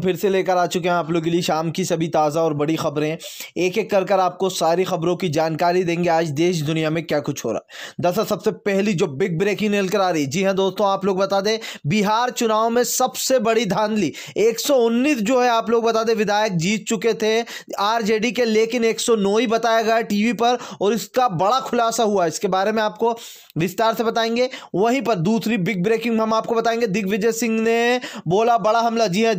फिर से लेकर आ चुके हैं आप लोग के लिए शाम की सभी ताज़ा और बड़ी खबरें। एक एक कर कर आपको सारी खबरों की जानकारी देंगे। आज देश दुनिया में क्या कुछ हो रहा है। दरअसल सबसे पहली जो बिग ब्रेकिंग निकल आ रही जी हाँ दोस्तों, आप लोग बता दें, बिहार चुनाव में सबसे बड़ी धांधली 119 जो है आप लोग बता दें, विधायक जीत चुके थे आरजेडी के, लेकिन 109 ही बताया गया टीवी पर और इसका बड़ा खुलासा हुआ। इसके बारे में आपको विस्तार से बताएँगे। वहीं पर दूसरी बिग ब्रेकिंग हम आपको बताएँगे। दिग्विजय सिंह ने बोला, बड़ा हमला। जी हाँ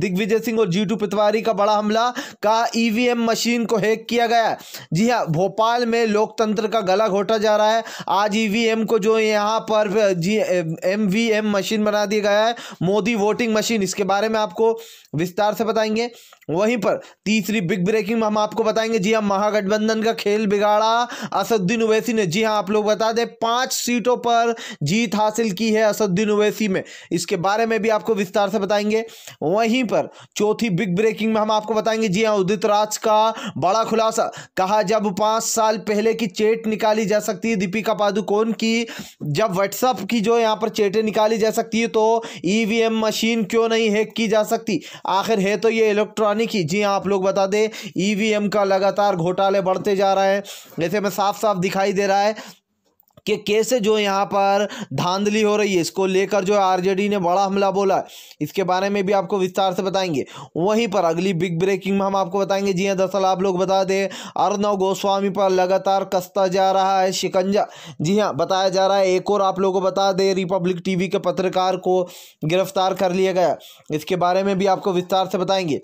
दिग्विजय सिंह और जीटू पितवारी का बड़ा हमला का ईवीएम मशीन को हैक किया गया। जी हाँ भोपाल में लोकतंत्र का गला घोटा जा रहा है। आज ईवीएम को जो यहाँ पर, जी एम मशीन बना दिया गया है। मोदी वोटिंग मशीन, इसके बारे में आपको विस्तार से बताएँगे। वहीं पर तीसरी बिग ब्रेकिंग हम आपको बताएँगे, जी हाँ महागठबंधन का खेल बिगाड़ा। असदुद्दीन ओवैसी ने, जी हाँ आप लोग बता दें, पाँच सीटों पर जीत हासिल की है असदुद्दीन ओवैसी में। इसके बारे में भी आपको विस्तार से बताएँगे। वहीं पर चौथी बिग ब्रेकिंग में हम आपको बताएँगे, जी हाँ उदित राज का बड़ा खुलासा। कहा, जब पाँच साल पहले की चेट निकाली जा सकती है दीपिका पादुकोण की, जब व्हाट्सअप की जो यहाँ पर चेटें निकाली जा सकती है तो ईवीएम मशीन क्यों नहीं हैक की जा सकती? आखिर है तो ये इलेक्ट्रॉनिक ही जी हाँ आप लोग बता दें ईवीएम का लगातार घोटाले बढ़ते जा रहे हैं। जैसे में साफ़ साफ़ दिखाई दे रहा है कि कैसे जो यहाँ पर धांधली हो रही है, इसको लेकर जो आरजेडी ने बड़ा हमला बोला इसके बारे में भी आपको विस्तार से बताएँगे। वहीं पर अगली बिग ब्रेकिंग में हम आपको बताएँगे। जी हाँ दरअसल आप लोग बता दें, अर्नव गोस्वामी पर लगातार कसता जा रहा है शिकंजा। जी हाँ बताया जा रहा है, एक और आप लोगों को बता दें, रिपब्लिक टीवी के पत्रकार को गिरफ़्तार कर लिया गया। इसके बारे में भी आपको विस्तार से बताएँगे।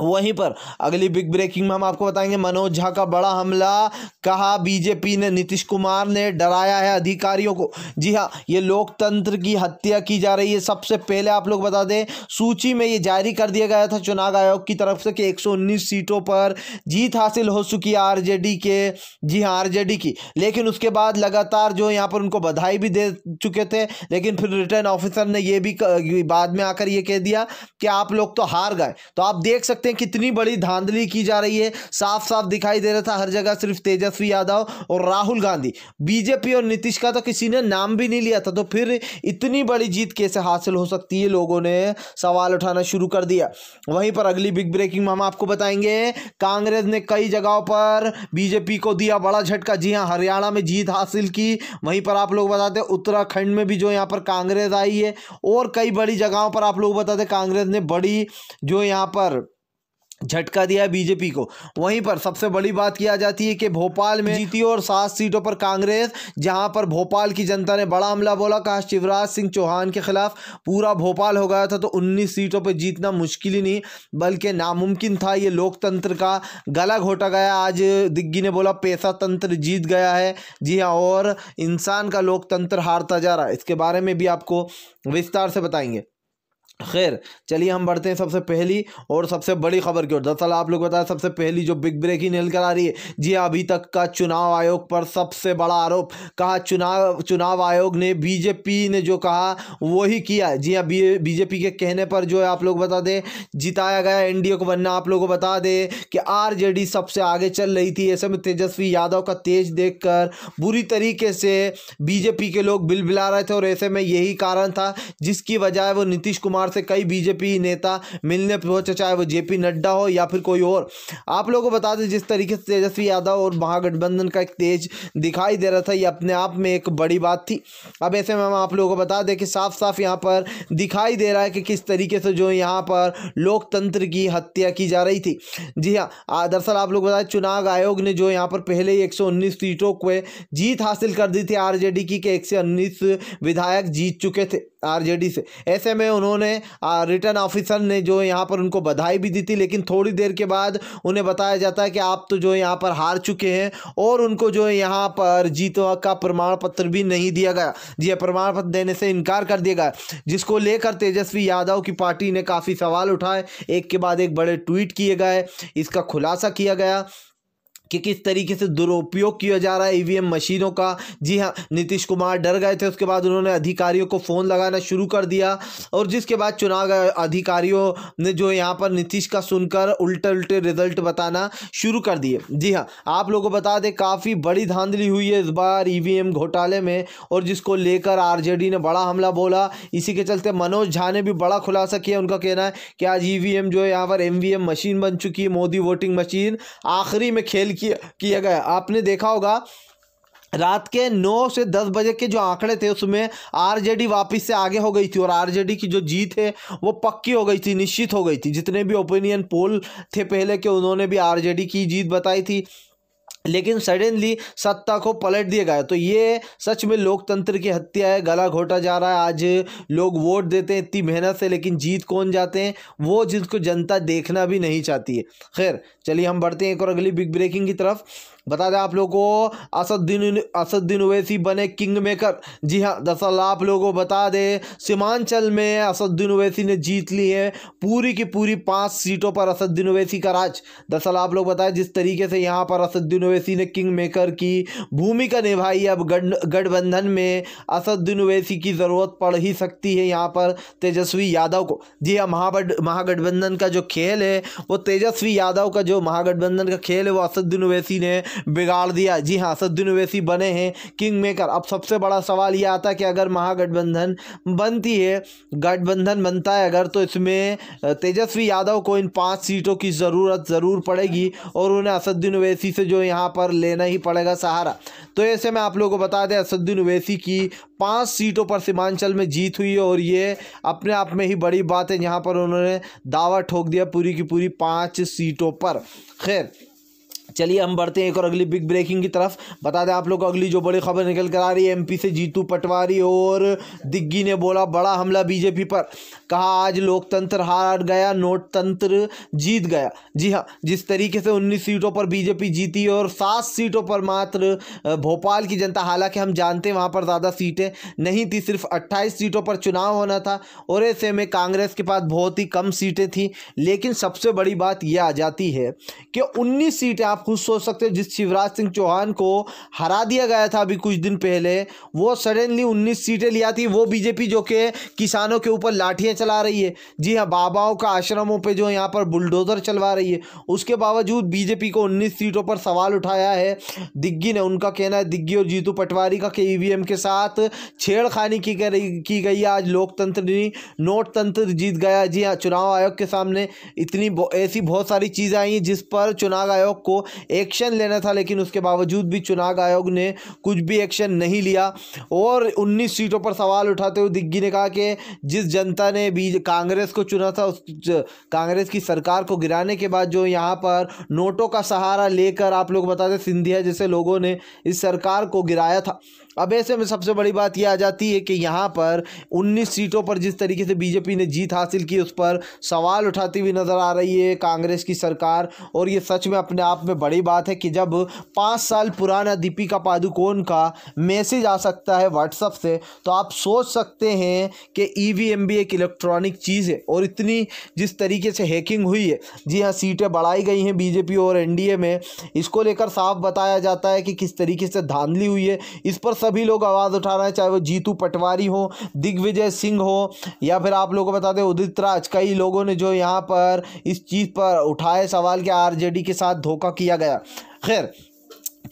वहीं पर अगली बिग ब्रेकिंग में हम आपको बताएँगे, मनोज झा का बड़ा हमला। कहा, बीजेपी ने नीतीश कुमार ने डराया है अधिकारियों को। जी हाँ ये लोकतंत्र की हत्या की जा रही है। सबसे पहले आप लोग बता दें, सूची में ये जारी कर दिया गया था चुनाव आयोग की तरफ़ से कि 119 सीटों पर जीत हासिल हो चुकी है आरजेडी के। जी हाँ आरजेडी की। लेकिन उसके बाद लगातार जो यहाँ पर उनको बधाई भी दे चुके थे, लेकिन फिर रिटर्न ऑफिसर ने ये भी बाद में आकर ये कह दिया कि आप लोग तो हार गए। तो आप देख सकते सकते हैं कितनी बड़ी धांधली की जा रही है। साफ़ साफ़ दिखाई दे रहा था हर जगह सिर्फ़ तेजस्वी यादव और राहुल गांधी। बीजेपी और नीतीश का तो किसी ने नाम भी नहीं लिया था तो फिर इतनी बड़ी जीत कैसे हासिल हो सकती है लोगों ने? सवाल उठाना शुरू कर दिया। वहीं पर अगली बिग ब्रेकिंग में हम आपको बताएँगे, कांग्रेस ने कई जगहों पर बीजेपी को दिया बड़ा झटका। जी हाँ हरियाणा में जीत हासिल की। वहीं पर आप लोग बताते उत्तराखंड में भी जो यहाँ पर कांग्रेस आई है, और कई बड़ी जगहों पर आप लोग बताते कांग्रेस ने बड़ी जो यहाँ पर झटका दिया बीजेपी को। वहीं पर सबसे बड़ी बात किया जाती है कि भोपाल में जीती और सात सीटों पर कांग्रेस जहाँ पर भोपाल की जनता ने बड़ा हमला बोला। कहा शिवराज सिंह चौहान के खिलाफ पूरा भोपाल हो गया था तो 19 सीटों पर जीतना मुश्किल ही नहीं बल्कि नामुमकिन था ये लोकतंत्र का गला घोटा गया। आज दिग्गी ने बोला पैसा तंत्र जीत गया है। जी हाँ और इंसान का लोकतंत्र हारता जा रहा है। इसके बारे में भी आपको विस्तार से बताएँगे। खैर चलिए हम बढ़ते हैं सबसे पहली और सबसे बड़ी खबर की ओर। दरअसल आप लोग बताया सबसे पहली जो बिग ब्रेक ही निकल आ रही है जी हाँ, अभी तक का चुनाव आयोग पर सबसे बड़ा आरोप कहा चुनाव चुनाव आयोग ने बीजेपी ने जो कहा किया है। जी हाँ बीजेपी के कहने पर जो है आप लोग बता दें जिताया गया एनडीए को बनना आप लोगों को बता दें कि आरजेडी सबसे आगे चल रही थी ऐसे में तेजस्वी यादव का तेज देखकर बुरी तरीके से बीजेपी के लोग बिल बिला रहे थे और ऐसे में यही कारण था जिसकी वजह वो नीतीश कुमार से कई बीजेपी नेता मिलने पहुँचे, चाहे वो जेपी नड्डा हो या फिर कोई और। आप लोगों को बता दें, जिस तरीके से तेजस्वी यादव और महागठबंधन का एक तेज दिखाई दे रहा था, ये अपने आप में एक बड़ी बात थी। अब ऐसे में हम आप लोगों को बता दें कि साफ़ साफ़ यहाँ पर दिखाई दे रहा है कि किस तरीके से जो यहाँ पर लोकतंत्र की हत्या की जा रही थी। जी हाँ दरअसल आप लोग बताएँ चुनाव आयोग ने जो यहाँ पर पहले ही एक सीटों को जीत हासिल कर दी थी, आरजेडी की, के एक विधायक जीत चुके थे आरजेडी से। ऐसे में उन्होंने रिटर्न ऑफिसर ने जो यहाँ पर उनको बधाई भी दी थी लेकिन थोड़ी देर के बाद उन्हें बताया जाता है कि आप तो जो यहाँ पर हार चुके हैं और उनको जो यहाँ पर जीत का प्रमाण पत्र भी नहीं दिया गया। जी हाँ, प्रमाण पत्र देने से इनकार कर दिया गया। जिसको लेकर तेजस्वी यादव की पार्टी ने काफ़ी सवाल उठाए। एक के बाद एक बड़े ट्वीट किए गए। इसका खुलासा किया गया। कि किस तरीके से दुरुपयोग किया जा रहा है ईवीएम मशीनों का। जी हाँ नीतीश कुमार डर गए थे, उसके बाद उन्होंने अधिकारियों को फ़ोन लगाना शुरू कर दिया। और जिसके बाद चुनाव अधिकारियों ने जो यहाँ पर नीतीश का सुनकर उल्टे उल्टे रिज़ल्ट बताना शुरू कर दिए। जी हाँ आप लोगों को बता दें, काफ़ी बड़ी धांधली हुई है इस बार ईवीएम घोटाले में, और जिसको लेकर आरजेडी ने बड़ा हमला बोला। इसी के चलते मनोज झा ने भी बड़ा खुलासा किया। उनका कहना है कि आज ईवीएम जो है, यहाँ पर एमवीएम मशीन बन चुकी है, मोदी वोटिंग मशीन। आखिरी में खेल किया किया गया। आपने देखा होगा, रात के नौ से दस बजे के जो आंकड़े थे, उसमें आरजेडी वापस से आगे हो गई थी और आरजेडी की जो जीत है, वो पक्की हो गई थी, निश्चित हो गई थी। जितने भी ओपिनियन पोल थे पहले के, उन्होंने भी आरजेडी की जीत बताई थी। लेकिन सडनली सत्ता को पलट दिया गया। तो ये सच में लोकतंत्र की हत्या है, गला घोटा जा रहा है। आज लोग वोट देते हैं, इतनी मेहनत से, लेकिन जीत कौन जाते हैं? वो जिसको जनता देखना भी नहीं चाहती है। खैर, चलिए हम बढ़ते हैं एक और अगली बिग ब्रेकिंग की तरफ़। बता दें आप लोगों को असदुद्दीन असदुद्दीन ओवैसी बने किंग मेकर। जी हाँ दरअसल आप लोगों को बता दें, सीमांचल में असदुद्दीन ओवैसी ने जीत ली है। पूरी की पूरी पाँच सीटों पर असदुद्दीन ओवैसी का राज। दरअसल आप लोग बताएँ, जिस तरीके से यहाँ पर असदुद्दीन ओवैसी ने किंग मेकर की भूमिका निभाई, अब गठबंधन में असदुद्दीन ओवैसी की ज़रूरत पड़ ही सकती है यहाँ पर तेजस्वी यादव को। जी हाँ महा महागठबंधन का जो खेल है, वो तेजस्वी यादव का जो महागठबंधन का खेल है, वो असदुद्दीन ओवैसी ने बिगाड़ दिया। जी हाँ असदुद्दीन ओवैसी बने हैं किंग मेकर अब सबसे बड़ा सवाल ये आता है कि अगर महागठबंधन बनती है, गठबंधन बनता है अगर तो इसमें तेजस्वी यादव को इन पाँच सीटों की ज़रूरत ज़रूर पड़ेगी और उन्हें असदुद्दीन ओवैसी से जो यहाँ पर लेना ही पड़ेगा सहारा। तो ऐसे में आप लोगों को बता दें असदुद्दीन ओवैसी की पाँच सीटों पर सीमांचल में जीत हुई है और ये अपने आप में ही बड़ी बात है। यहाँ पर उन्होंने दावा ठोक दिया पूरी की पूरी पाँच सीटों पर। खैर चलिए हम बढ़ते हैं एक और अगली बिग ब्रेकिंग की तरफ़। बता दें आप लोग को अगली जो बड़ी खबर निकल कर आ रही है एमपी से जीतू पटवारी और दिग्गी ने बोला बड़ा हमला बीजेपी पर। कहा, आज लोकतंत्र हार गया नोट तंत्र जीत गया। जी हाँ जिस तरीके से उन्नीस सीटों पर बीजेपी जीती और सात सीटों पर मात्र भोपाल की जनता, हालाँकि हम जानते हैं वहाँ पर ज़्यादा सीटें नहीं थी, सिर्फ़ अट्ठाईस सीटों पर चुनाव होना था और ऐसे में कांग्रेस के पास बहुत ही कम सीटें थी। लेकिन सबसे बड़ी बात यह आ जाती है कि उन्नीस सीटें आप खुद सोच सकते हो। जिस शिवराज सिंह चौहान को हरा दिया गया था अभी कुछ दिन पहले, वो सडनली उन्नीस सीटें लिया थी। वो बीजेपी जो कि किसानों के ऊपर लाठियाँ चला रही है। जी हाँ बाबाओं का आश्रमों पे जो यहाँ पर बुलडोजर चलवा रही है। उसके बावजूद बीजेपी को उन्नीस सीटों पर सवाल उठाया है। दिग्गी ने उनका कहना है, दिग्गी और जीतू पटवारी का के ई के साथ छेड़खानी की की गई आज लोकतंत्र नोट तंत्र जीत गया। जी हाँ चुनाव आयोग के सामने इतनी ऐसी बहुत सारी चीज़ें आई जिस पर चुनाव आयोग को एक्शन लेना था, लेकिन उसके बावजूद भी चुनाव आयोग ने कुछ भी एक्शन नहीं लिया। और 19 सीटों पर सवाल उठाते हुए दिग्गी ने कहा कि जिस जनता ने बी कांग्रेस को चुना था, उस कांग्रेस की सरकार को गिराने के बाद जो यहाँ पर नोटों का सहारा लेकर आप लोग बताते, सिंधिया जैसे लोगों ने इस सरकार को गिराया था। अब ऐसे में सबसे बड़ी बात यह आ जाती है कि यहाँ पर 19 सीटों पर जिस तरीके से बीजेपी ने जीत हासिल की, उस पर सवाल उठाती हुई नज़र आ रही है कांग्रेस की सरकार। और ये सच में अपने आप में बड़ी बात है कि जब पाँच साल पुराना दीपिका पादुकोण का मैसेज आ सकता है व्हाट्सअप से तो आप सोच सकते हैं कि ई भी एक इलेक्ट्रॉनिक चीज़ है। और इतनी जिस तरीके से हैकिंग हुई है, जी हाँ सीटें बढ़ाई गई हैं बीजेपी और एनडीए में। इसको लेकर साफ़ बताया जाता है कि किस तरीके से धांधली हुई है। इस पर सभी लोग आवाज़ उठा रहे हैं, चाहे वो जीतू पटवारी हो, दिग्विजय सिंह हो, या फिर आप लोगों को बता दें उदित राज। कई लोगों ने जो यहाँ पर इस चीज़ पर उठाए सवाल के आरजेडी के साथ धोखा किया गया। खैर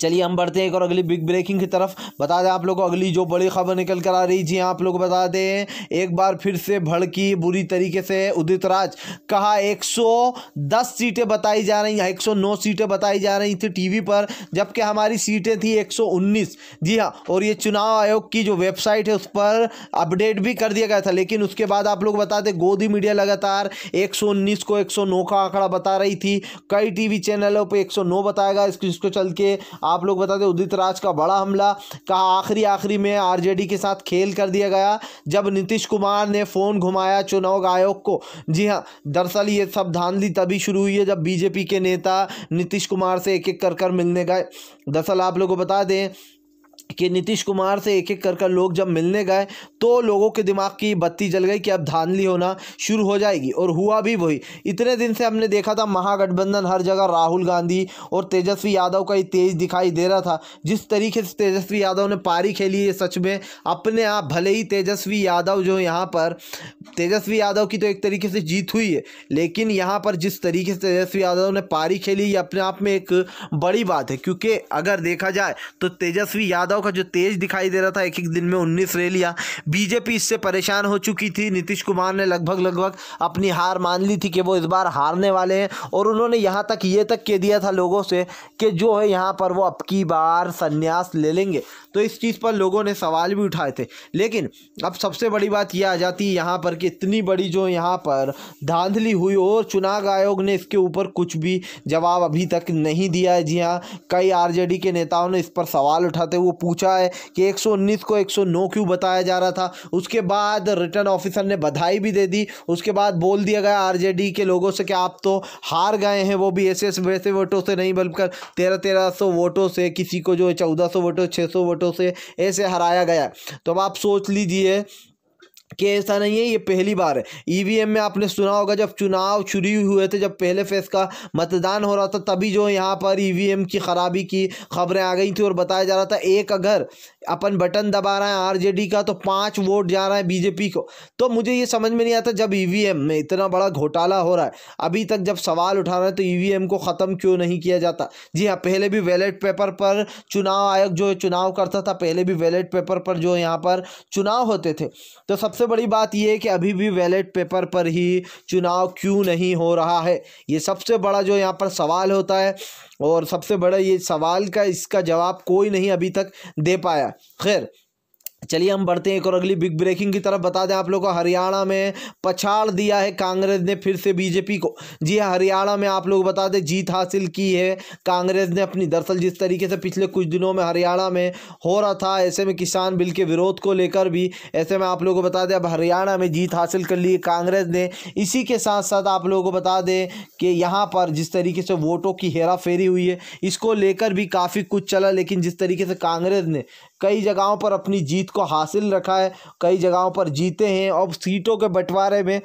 चलिए हम बढ़ते हैं एक और अगली बिग ब्रेकिंग की तरफ़। बता दें आप लोग को, अगली जो बड़ी खबर निकल कर आ रही जी आप लोग बता दें, एक बार फिर से भड़की बुरी तरीके से उदित राज। कहा 110 सीटें बताई जा रही हैं 109 सीटें बताई जा रही थी टीवी पर, जबकि हमारी सीटें थी 119 जी हाँ और ये चुनाव आयोग की जो वेबसाइट है, उस पर अपडेट भी कर दिया गया था, लेकिन उसके बाद आप लोग बता दें, गोदी मीडिया लगातार एक सौ उन्नीस को एक सौ नौ का आंकड़ा बता रही थी। कई टीवी चैनलों पर एक सौ नौ बताया गया इसको चल के आप लोग बता दें, उदित राज का बड़ा हमला कहा आखिरी आखिरी में आरजेडी के साथ खेल कर दिया गया, जब नीतीश कुमार ने फ़ोन घुमाया चुनाव आयोग को। जी हाँ दरअसल ये सब धांधली तभी शुरू हुई है जब बीजेपी के नेता नीतीश कुमार से एक एक कर कर मिलने गए। दरअसल आप लोगों को बता दें कि नीतीश कुमार से एक एक कर कर लोग जब मिलने गए तो लोगों के दिमाग की बत्ती जल गई कि अब धांधली होना शुरू हो जाएगी। और हुआ भी वही। इतने दिन से हमने देखा था महागठबंधन हर जगह राहुल गांधी और तेजस्वी यादव का ही तेज दिखाई दे रहा था। जिस तरीके से तेजस्वी यादव ने पारी खेली है सच में, अपने आप भले ही तेजस्वी यादव जो यहाँ पर, तेजस्वी यादव की तो एक तरीके से जीत हुई है, लेकिन यहाँ पर जिस तरीके से तेजस्वी यादव ने पारी खेली, ये अपने आप में एक बड़ी बात है। क्योंकि अगर देखा जाए तो तेजस्वी यादव का जो तेज दिखाई दे रहा था एक एक दिन में उन्नीस रैलियाँ। बीजेपी इससे परेशान हो चुकी थी। नीतीश कुमार ने लगभग लगभग अपनी हार मान ली थी कि वो इस बार हारने वाले हैं और उन्होंने यहाँ तक, ये तक कह दिया था लोगों से कि जो है यहाँ पर वो अब बार संन्यास ले लेंगे। तो इस चीज़ पर लोगों ने सवाल भी उठाए थे। लेकिन अब सबसे बड़ी बात यह आ जाती है, यहाँ पर कि इतनी बड़ी जो यहाँ पर धांधली हुई और चुनाव आयोग ने इसके ऊपर कुछ भी जवाब अभी तक नहीं दिया है। जी हाँ कई आरजेडी के नेताओं ने इस पर सवाल उठाते हुए पूछा है कि 119 को 109 क्यों बताया जा रहा था? उसके बाद रिटर्न ऑफिसर ने बधाई भी दे दी। उसके बाद बोल दिया गया आरजेडी के लोगों से कि आप तो हार गए हैं, वो भी ऐसे वैसे वोटों से नहीं, बल्कि तेरह तेरह सौ वोटों से किसी को जो है चौदह सौ वोटों छः सौ वोटों से ऐसे हराया गया। तो अब आप सोच लीजिए कि ऐसा नहीं है, ये पहली बार है। ईवीएम में आपने सुना होगा, जब चुनाव शुरू हुए थे, जब पहले फेस का मतदान हो रहा था, तभी जो यहाँ पर ईवीएम की ख़राबी की खबरें आ गई थी और बताया जा रहा था, एक अगर अपन बटन दबा रहे हैं आरजेडी का तो पाँच वोट जा रहा है बीजेपी को। तो मुझे ये समझ में नहीं आता जब ईवीएम में इतना बड़ा घोटाला हो रहा है, अभी तक जब सवाल उठा रहे हैं तो ईवीएम को ख़त्म क्यों नहीं किया जाता? जी हाँ पहले भी बैलेट पेपर पर चुनाव आयोग जो चुनाव करता था, पहले भी बैलेट पेपर पर जो यहाँ पर चुनाव होते थे। तो सबसे बड़ी बात यह है कि अभी भी बैलेट पेपर पर ही चुनाव क्यों नहीं हो रहा है? ये सबसे बड़ा जो यहाँ पर सवाल होता है और सबसे बड़ा ये सवाल का इसका जवाब कोई नहीं अभी तक दे पाया। खैर चलिए हम बढ़ते हैं एक और अगली बिग ब्रेकिंग की तरफ़। बता दें आप लोगों को, हरियाणा में पछाड़ दिया है कांग्रेस ने फिर से बीजेपी को। जी हाँ हरियाणा में आप लोग बता दें, जीत हासिल की है। कांग्रेस ने अपनी दरअसल जिस तरीके से पिछले कुछ दिनों में हरियाणा में हो रहा था, ऐसे में किसान बिल के विरोध को लेकर भी, ऐसे में आप लोगों को बता दें, अब हरियाणा में जीत हासिल कर ली कांग्रेस ने। इसी के साथ साथ आप लोगों को बता दें कि यहाँ पर जिस तरीके से वोटों की हेरा फेरी हुई है, इसको लेकर भी काफ़ी कुछ चला, लेकिन जिस तरीके से कांग्रेस ने कई जगहों पर अपनी जीत को हासिल रखा है, कई जगहों पर जीते हैं और सीटों के बंटवारे में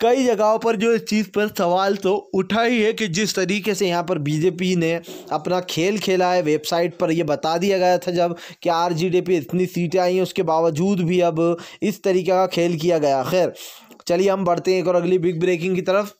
कई जगहों पर जो इस चीज़ पर सवाल तो उठा ही है कि जिस तरीके से यहाँ पर बीजेपी ने अपना खेल खेला है, वेबसाइट पर यह बता दिया गया था जब कि आर जी डी पी इतनी सीटें आई हैं उसके बावजूद भी अब इस तरीके का खेल किया गया। खैर, चलिए हम बढ़ते हैं एक और अगली बिग ब्रेकिंग की तरफ़।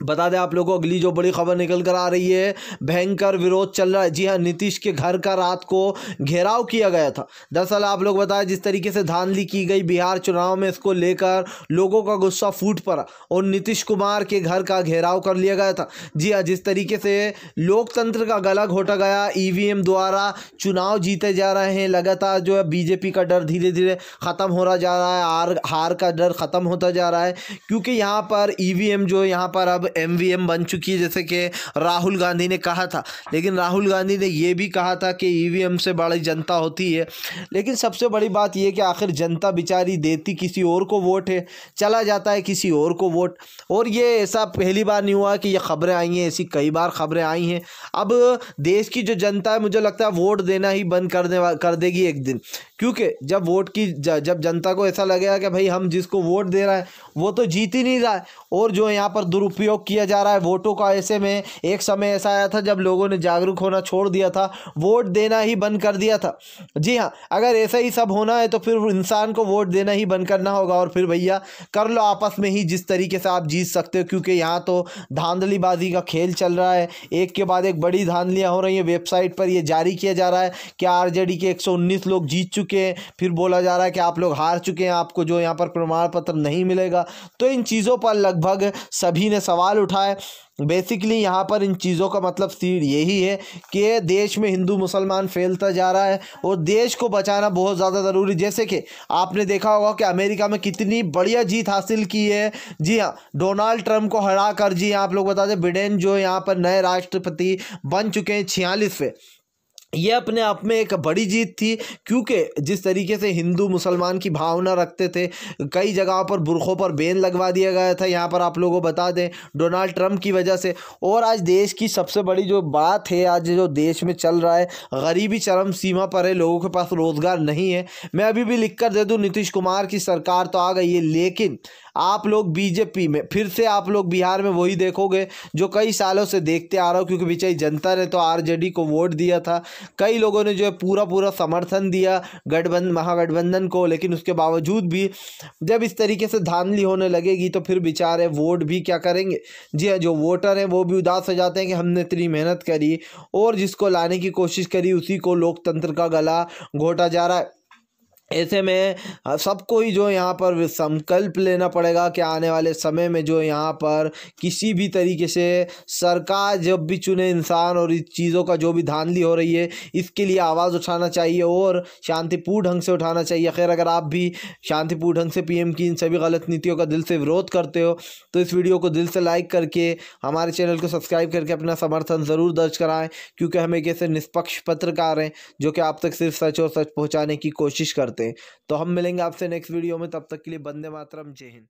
बता दें आप लोगों को अगली जो बड़ी खबर निकल कर आ रही है, भयंकर विरोध चल रहा है। जी हाँ नीतीश के घर का रात को घेराव किया गया था। दरअसल आप लोग बताएँ, जिस तरीके से धांधली की गई बिहार चुनाव में, इसको लेकर लोगों का गुस्सा फूट पड़ा और नीतीश कुमार के घर का घेराव कर लिया गया था। जी हाँ जिस तरीके से लोकतंत्र का गला घोटा गया, ईवीएम द्वारा चुनाव जीते जा रहे हैं, लगातार जो है बीजेपी का डर धीरे धीरे ख़त्म हो रहा जा रहा है हार हार का डर ख़त्म होता जा रहा है, क्योंकि यहाँ पर ईवीएम जो यहाँ पर अब एमवीएम बन चुकी है, जैसे कि राहुल गांधी ने कहा था। लेकिन राहुल गांधी ने यह भी कहा था कि ईवीएम से बड़ी जनता होती है। लेकिन सबसे बड़ी बात यह कि आखिर जनता बेचारी देती किसी और को वोट है, चला जाता है किसी और को वोट। और ये ऐसा पहली बार नहीं हुआ कि ये खबरें आई हैं, ऐसी कई बार खबरें आई हैं। अब देश की जो जनता है, मुझे लगता है वोट देना ही बंद कर दे कर देगी एक दिन। क्योंकि जब वोट की जब जनता को ऐसा लगेगा कि भाई हम जिसको वोट दे रहे हैं, वो तो जीत ही नहीं रहा है। और जो यहाँ पर दुरुपयोग किया जा रहा है। वोटों का ऐसे में एक समय ऐसा आया था जब लोगों ने जागरूक होना छोड़ दिया था, वोट देना ही बंद कर दिया था। जी हाँ अगर ऐसा ही सब होना है तो फिर इंसान को वोट देना ही बंद करना होगा और फिर भैया कर लो आपस में ही जिस तरीके से आप जीत सकते हो, क्योंकि यहाँ तो धांधलीबाजी का खेल चल रहा है। एक के बाद एक बड़ी धांधलियाँ हो रही हैं, वेबसाइट पर यह जारी किया जा रहा है कि आरजेडी के एक सौ उन्नीस लोग जीत चुके हैं। फिर बोला जा रहा है कि आप लोग हार चुके हैं, आपको जो यहाँ पर प्रमाण पत्र नहीं मिलेगा। तो इन चीज़ों पर लगभग सभी ने सवाल उठाए बेसिकली यहाँ पर इन चीज़ों का मतलब सीड यही है कि देश में हिंदू मुसलमान फैलता जा रहा है और देश को बचाना बहुत ज़्यादा ज़रूरी। जैसे कि आपने देखा होगा कि अमेरिका में कितनी बढ़िया जीत हासिल की है। जी हाँ डोनाल्ड ट्रंप को हरा कर जी आप लोग बता दें बिडेन जो यहाँ पर नए राष्ट्रपति बन चुके हैं छियालीस ये अपने आप में एक बड़ी जीत थी, क्योंकि जिस तरीके से हिंदू मुसलमान की भावना रखते थे, कई जगहों पर बुरखों पर बैन लगवा दिया गया था। यहाँ पर आप लोगों को बता दें, डोनाल्ड ट्रंप की वजह से, और आज देश की सबसे बड़ी जो बात है, आज जो देश में चल रहा है, गरीबी चरम सीमा पर है, लोगों के पास रोज़गार नहीं है। मैं अभी भी लिख कर दे दूँ, नीतीश कुमार की सरकार तो आ गई है, लेकिन आप लोग बीजेपी में, फिर से आप लोग बिहार में वही देखोगे, जो कई सालों से देखते आ रहा हो, क्योंकि बेचारी जनता ने तो आरजेडी को वोट दिया था। कई लोगों ने जो है पूरा पूरा समर्थन दिया, गठबंधन, महागठबंधन को, लेकिन उसके बावजूद भी जब इस तरीके से धांधली होने लगेगी तो फिर बेचारे वोट भी क्या करेंगे? जी हाँ जो वोटर हैं, वो भी उदास हो जाते हैं कि हमने इतनी मेहनत करी और जिसको लाने की कोशिश करी, उसी को लोकतंत्र का गला घोटा जा रहा है। ऐसे में सबको ही जो यहाँ पर संकल्प लेना पड़ेगा कि आने वाले समय में जो यहाँ पर किसी भी तरीके से सरकार जब भी चुने इंसान और इस चीज़ों का जो भी धांधली हो रही है, इसके लिए आवाज़ उठाना चाहिए और शांतिपूर्ण ढंग से उठाना चाहिए। खैर, अगर आप भी शांतिपूर्ण ढंग से पीएम की इन सभी गलत नीतियों का दिल से विरोध करते हो तो इस वीडियो को दिल से लाइक करके, हमारे चैनल को सब्सक्राइब करके अपना समर्थन ज़रूर दर्ज कराएँ, क्योंकि हम एक ऐसे निष्पक्ष पत्रकार हैं, जो कि आप तक सिर्फ़ सच और सच पहुँचाने की कोशिश करते हैं। तो हम मिलेंगे आपसे नेक्स्ट वीडियो में, तब तक के लिए बंदे मातरम, जय हिंद।